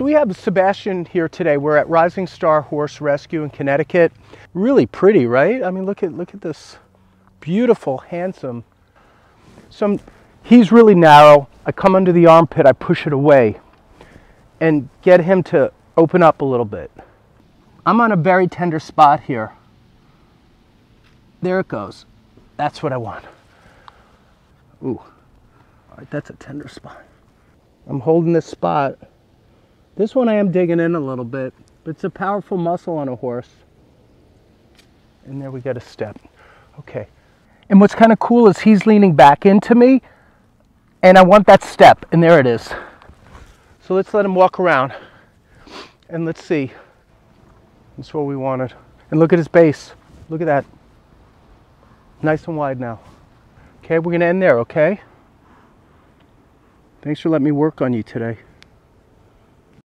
So we have Sebastian here today. We're at Rising Star Horse Rescue in Connecticut. Really pretty, right? I mean, look at look at this beautiful, handsome. Some he's really narrow. I come under the armpit, I push it away and get him to open up a little bit. I'm on a very tender spot here. There it goes. That's what I want. Ooh. All right, that's a tender spot. I'm holding this spot this one I am digging in a little bit, but it's a powerful muscle on a horse. And there we get a step. Okay. And what's kind of cool is he's leaning back into me, and I want that step, and there it is. So let's let him walk around, and let's see. That's what we wanted. And look at his base. Look at that. Nice and wide now. Okay, we're gonna end there, okay? Thanks for letting me work on you today.